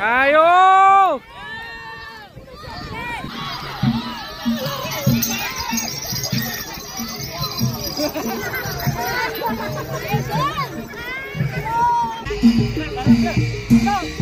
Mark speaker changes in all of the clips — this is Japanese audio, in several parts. Speaker 1: Ayo! Go!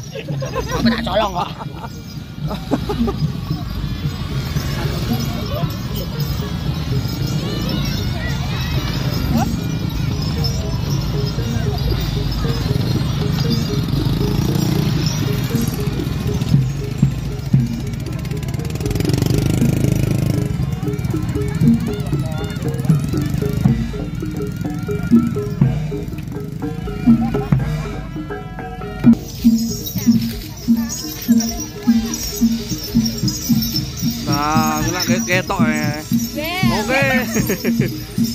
Speaker 1: 不大招人啊！kẹt tội à? ok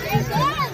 Speaker 1: Beleza?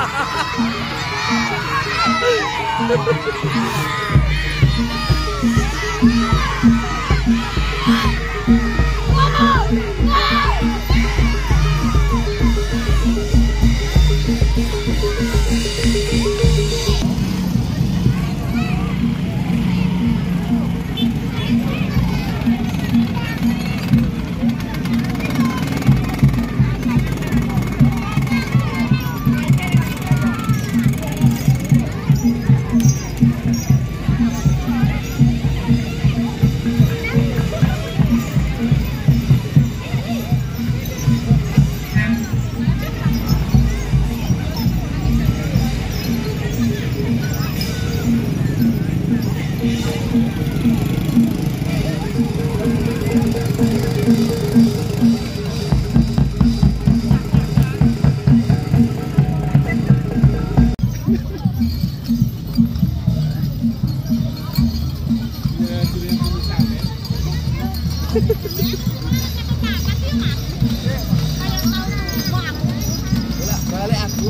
Speaker 1: Ha ha ha ha!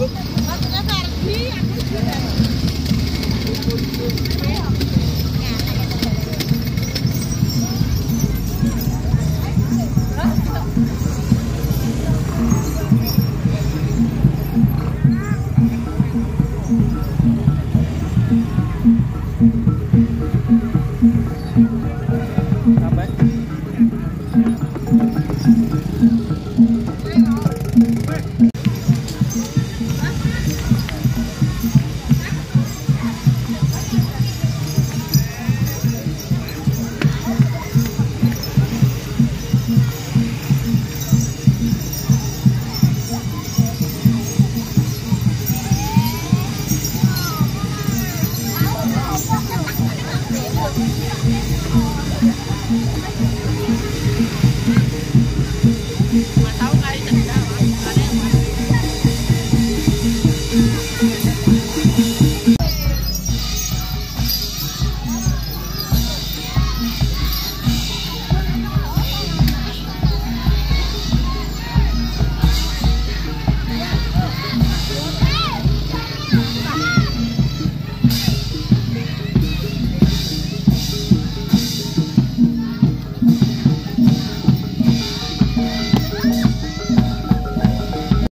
Speaker 1: Thank mm -hmm. you.